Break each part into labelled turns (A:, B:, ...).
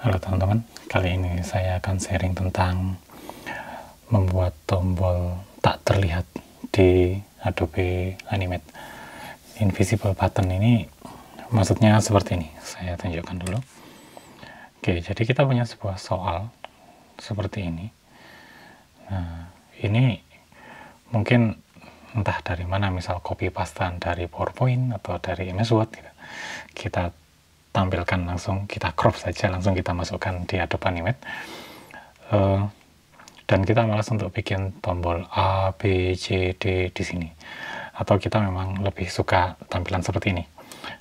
A: Halo teman-teman, kali ini saya akan sharing tentang membuat tombol tak terlihat di Adobe Animate. Invisible button ini maksudnya seperti ini, saya tunjukkan dulu. Oke, jadi kita punya sebuah soal seperti ini. Nah, ini mungkin entah dari mana, misal copy pastan dari PowerPoint atau dari MS Word, gitu. kita tampilkan langsung kita crop saja langsung kita masukkan di Adobe Animate uh, dan kita malas untuk bikin tombol A, B, C, D di sini. Atau kita memang lebih suka tampilan seperti ini.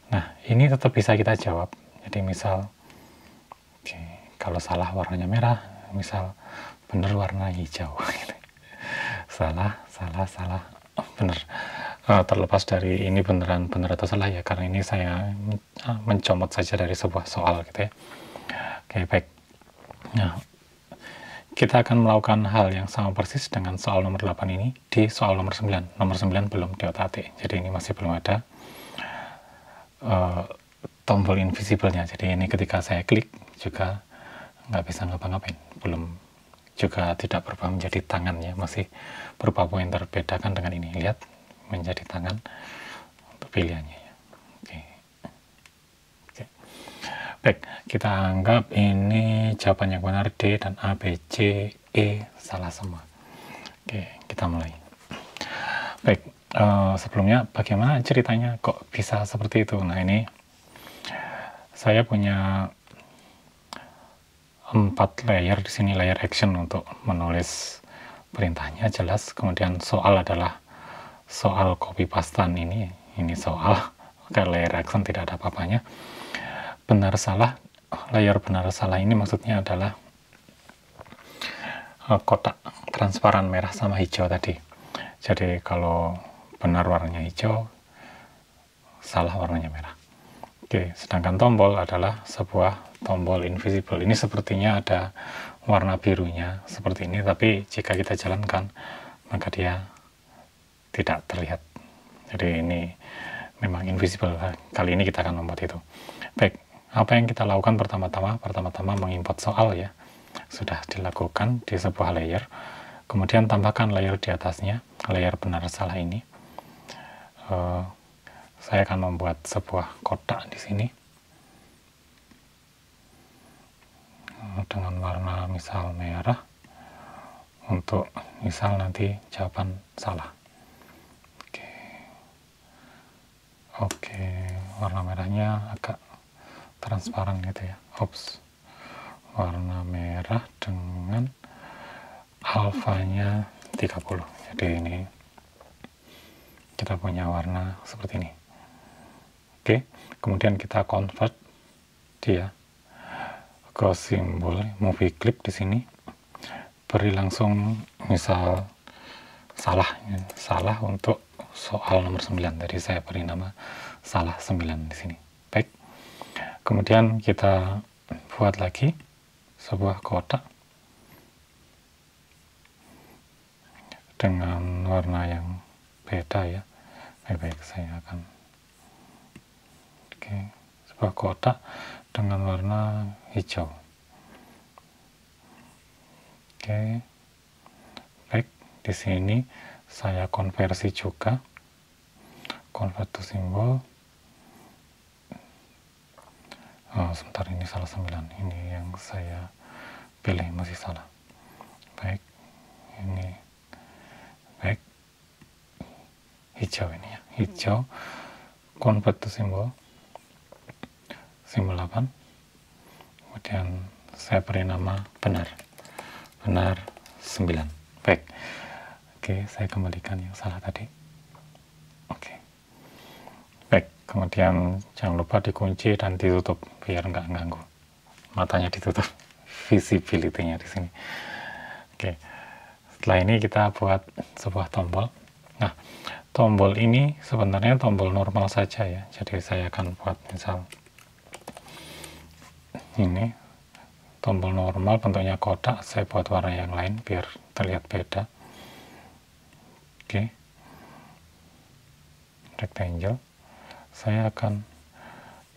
A: Nah ini tetap bisa kita jawab. Jadi misal okay, kalau salah warnanya merah misal benar warna hijau. Salah, salah, salah benar uh, terlepas dari ini beneran bener atau salah ya karena ini saya uh, mencomot saja dari sebuah soal gitu ya. Oke baik. Nah kita akan melakukan hal yang sama persis dengan soal nomor 8 ini di soal nomor 9 nomor 9 belum di otak jadi ini masih belum ada uh, tombol invisible-nya. Jadi ini ketika saya klik juga nggak bisa ngapa-ngapain. Belum juga tidak berubah menjadi tangan ya masih berupa pointer bedakan dengan ini. Lihat menjadi tangan untuk pilihannya ya. Oke. Oke. Baik, kita anggap ini jawaban yang benar D dan A, B, C, E salah semua. Oke, kita mulai. Baik, uh, sebelumnya bagaimana ceritanya kok bisa seperti itu? Nah ini saya punya empat layer di sini layer action untuk menulis perintahnya jelas kemudian soal adalah soal copy pastan ini ini soal ke layer action tidak ada apa-apanya. Benar salah layer benar salah ini maksudnya adalah uh, kotak transparan merah sama hijau tadi. Jadi kalau benar warnanya hijau salah warnanya merah. Oke sedangkan tombol adalah sebuah tombol invisible. Ini sepertinya ada warna birunya seperti ini tapi jika kita jalankan maka dia tidak terlihat. Jadi ini memang invisible. Kali ini kita akan membuat itu. Baik, apa yang kita lakukan pertama-tama? Pertama-tama mengimport soal ya. Sudah dilakukan di sebuah layer. Kemudian tambahkan layer di atasnya, layer benar salah ini. Uh, saya akan membuat sebuah kotak di sini dengan warna misal merah untuk misal nanti jawaban salah. Oke warna merahnya agak transparan gitu ya. Oops. warna merah dengan alfanya 30 jadi ini kita punya warna seperti ini. Oke kemudian kita convert dia ke simbol movie clip di sini. Beri langsung misal salah salah untuk soal nomor 9 dari saya beri nama salah 9 di sini. Baik. Kemudian kita buat lagi sebuah kotak dengan warna yang beda ya. Baik-baik saya akan oke. Sebuah kotak dengan warna hijau. Oke. Baik. Di sini saya konversi juga convert to symbol oh, sebentar ini salah sembilan. Ini yang saya pilih masih salah. Baik ini. Baik. Hijau ini ya hijau. Convert to symbol simbol 8 kemudian saya beri nama benar. Benar 9 baik. Oke, saya kembalikan yang salah tadi. Oke. Kemudian jangan lupa dikunci dan ditutup biar nggak ganggu. Matanya ditutup, visibility-nya di sini. Oke. Setelah ini kita buat sebuah tombol. Nah, tombol ini sebenarnya tombol normal saja ya. Jadi saya akan buat misal ini tombol normal bentuknya kotak saya buat warna yang lain biar terlihat beda oke rectangle saya akan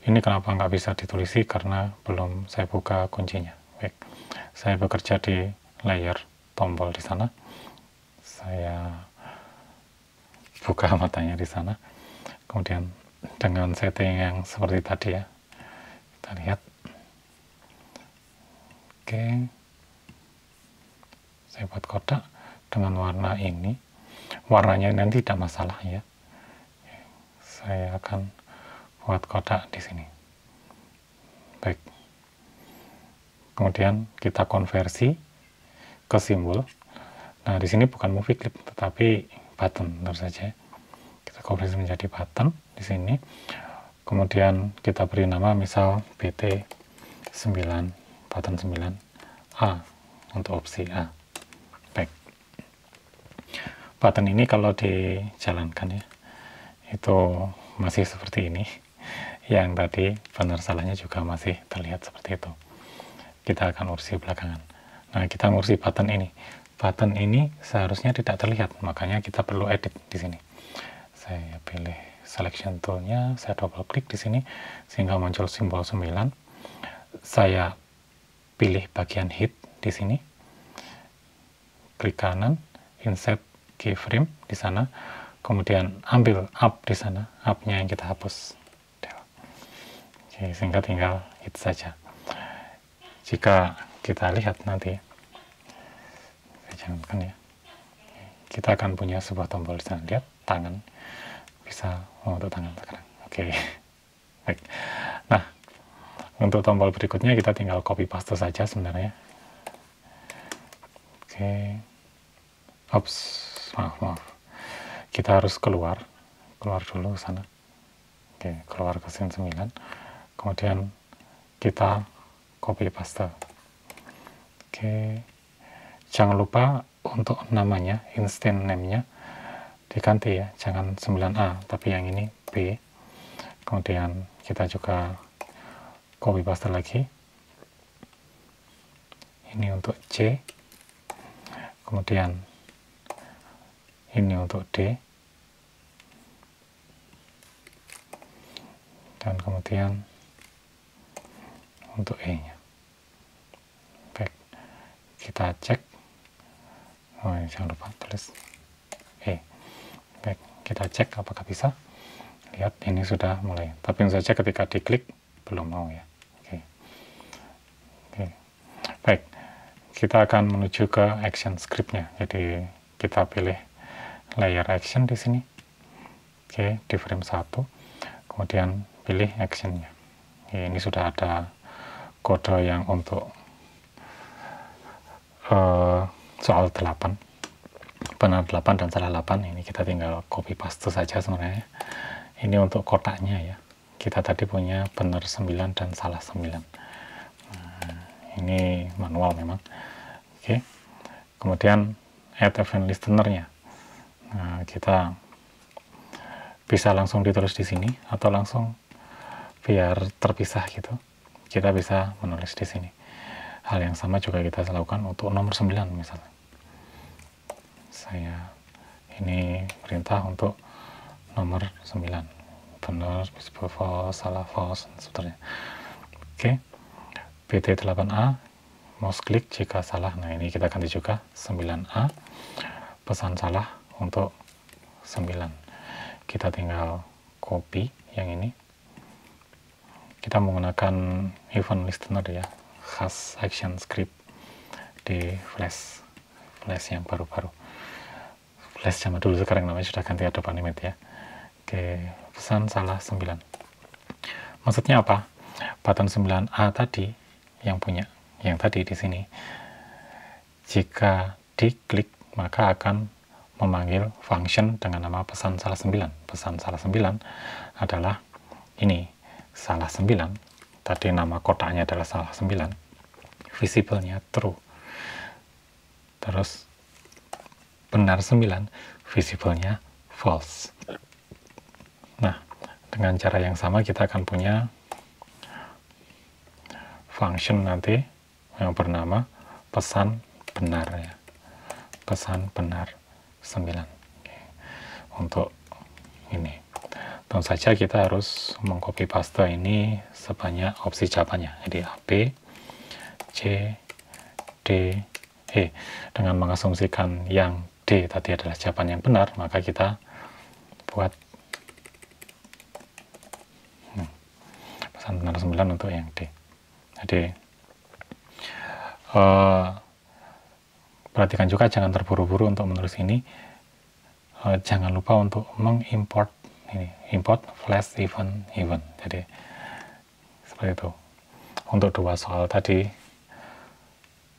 A: ini kenapa nggak bisa ditulisi karena belum saya buka kuncinya. Baik saya bekerja di layer tombol di sana. Saya buka matanya di sana. Kemudian dengan setting yang seperti tadi ya kita lihat. Oke saya buat kotak dengan warna ini. Warnanya nanti tidak masalah ya saya akan buat kotak di sini. Baik. Kemudian kita konversi ke simbol. Nah di sini bukan movie clip tetapi button tentu saja. Kita konversi menjadi button di sini. Kemudian kita beri nama misal BT 9 button 9 A untuk opsi A. Baik. Button ini kalau dijalankan ya itu masih seperti ini. Yang tadi benar salahnya juga masih terlihat seperti itu. Kita akan ursi belakangan. Nah kita ngursi button ini. Button ini seharusnya tidak terlihat makanya kita perlu edit di sini. Saya pilih selection toolnya saya double klik di sini sehingga muncul simbol 9 saya pilih bagian hit di sini. Klik kanan insert keyframe di sana kemudian ambil up di sana upnya yang kita hapus. Oke, sehingga tinggal hit saja. Jika kita lihat nanti ya. Kita akan punya sebuah tombol di sana. Lihat tangan. Bisa untuk tangan sekarang. Oke. Baik. Nah untuk tombol berikutnya kita tinggal copy paste saja sebenarnya. Oke. Ops maaf maaf kita harus keluar keluar dulu ke sana. Oke keluar ke scene 9 kemudian kita copy paste. Oke jangan lupa untuk namanya instant name-nya. Diganti ya jangan 9A tapi yang ini B. Kemudian kita juga copy paste lagi. Ini untuk C kemudian ini untuk D. Dan kemudian untuk E nya baik kita cek. Oh jangan lupa tulis. Eh baik kita cek apakah bisa. Lihat ini sudah mulai. Tapi saja ketika diklik belum mau ya. Oke. Oke. Baik kita akan menuju ke action scriptnya. Jadi kita pilih layer action di sini. Oke di frame 1 kemudian pilih actionnya. Ini sudah ada kode yang untuk uh, soal 8 benar 8 dan salah 8 ini kita tinggal copy paste saja sebenarnya. Ini untuk kotaknya ya. Kita tadi punya benar 9 dan salah 9 nah, ini manual memang. Oke. Kemudian add event listenernya nah, kita bisa langsung ditulis di sini atau langsung biar terpisah gitu. Kita bisa menulis di sini. Hal yang sama juga kita lakukan untuk nomor 9 misalnya. Saya ini perintah untuk nomor 9 benar false salah false dan seterusnya. Oke. BT 8A mouse klik jika salah. Nah ini kita ganti juga. 9A pesan salah untuk 9 kita tinggal copy yang ini. Kita menggunakan event listener ya khas action script di flash flash yang baru-baru. Flash zaman dulu sekarang namanya sudah ganti Adobe Animate ya. Oke pesan salah 9 maksudnya apa? Button 9A tadi yang punya yang tadi di sini. Jika diklik maka akan memanggil function dengan nama pesan salah 9 pesan salah 9 adalah ini salah 9 tadi nama kotaknya adalah salah 9 visible-nya true. Terus benar 9, visible-nya false. Nah, dengan cara yang sama kita akan punya function nanti yang bernama pesan benar ya. Pesan benar 9. Oke. Untuk ini. tentu saja kita harus mengcopy paste ini sebanyak opsi jawabannya jadi A, B, C, D, E dengan mengasumsikan yang D tadi adalah jawaban yang benar maka kita buat hmm, pesan benar 9 untuk yang D jadi uh, perhatikan juga jangan terburu-buru untuk menulis ini. Uh, jangan lupa untuk mengimport ini import flash event event jadi seperti itu. Untuk dua soal tadi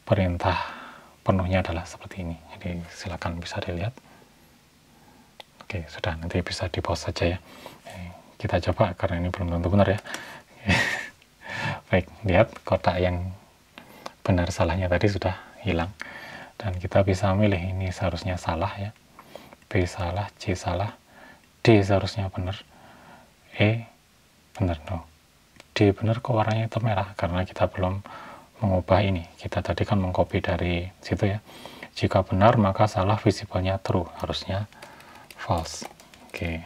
A: perintah penuhnya adalah seperti ini. Jadi silakan bisa dilihat. Oke sudah. Nanti bisa di pause saja ya. Kita coba karena ini belum tentu benar ya. Baik lihat kotak yang benar salahnya tadi sudah hilang dan kita bisa milih ini seharusnya salah ya. B salah, C salah D seharusnya benar E benar no. D benar kok warnanya itu merah karena kita belum mengubah ini. Kita tadi kan mengcopy dari situ ya. Jika benar maka salah visiblenya true harusnya false. Oke. Okay.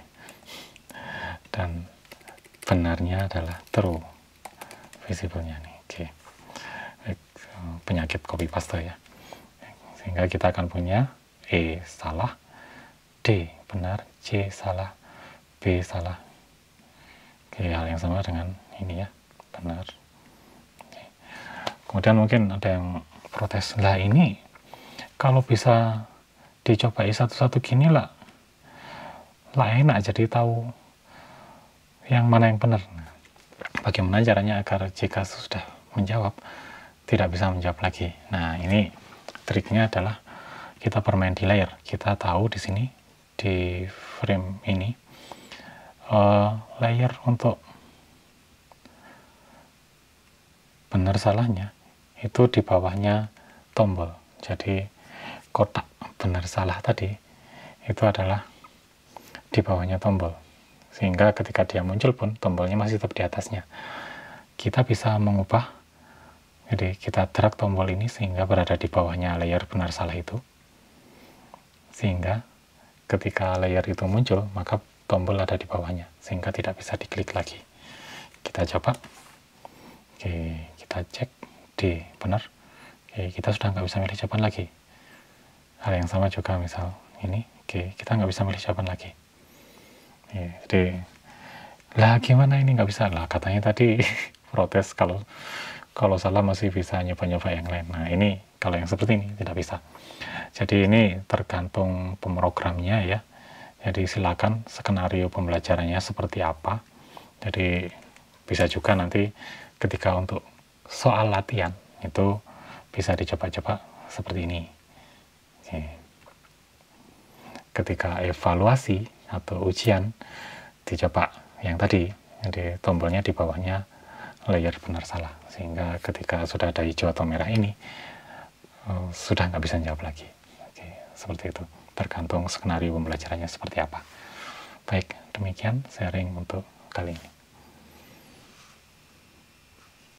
A: dan benarnya adalah true visiblenya nih. Oke. Okay. penyakit copy paste ya sehingga kita akan punya E salah, D benar, C salah, B salah. Oke, hal yang sama dengan ini ya, benar. Oke. Kemudian mungkin ada yang protes, lah ini kalau bisa dicobai satu-satu gini lah, lah enak jadi tahu yang mana yang benar. Bagaimana caranya agar jika sudah menjawab, tidak bisa menjawab lagi. Nah, ini triknya adalah kita bermain di layer. Kita tahu di sini di frame ini uh, layer untuk benar salahnya itu di bawahnya tombol. Jadi kotak benar salah tadi itu adalah di bawahnya tombol. Sehingga ketika dia muncul pun tombolnya masih tetap di atasnya. Kita bisa mengubah jadi kita drag tombol ini sehingga berada di bawahnya layer benar salah itu. Sehingga ketika layer itu muncul, maka tombol ada di bawahnya. Sehingga tidak bisa diklik lagi. Kita coba. Oke, kita cek di benar. Oke, kita sudah nggak bisa milih jawaban lagi. Hal yang sama juga misal ini. Oke, kita nggak bisa milih jawaban lagi. Oke, jadi lah gimana ini nggak bisa lah katanya tadi protes kalau kalau salah masih bisa nyoba-nyoba yang lain. Nah ini kalau yang seperti ini tidak bisa. Jadi ini tergantung pemrogramnya ya. Jadi silakan skenario pembelajarannya seperti apa. Jadi bisa juga nanti ketika untuk soal latihan itu bisa dicoba-coba seperti ini. Ketika evaluasi atau ujian dicoba yang tadi, jadi tombolnya di bawahnya layer benar salah sehingga ketika sudah ada hijau atau merah ini uh, sudah nggak bisa jawab lagi. Oke, seperti itu. Tergantung skenario pembelajarannya seperti apa. Baik demikian sharing untuk kali ini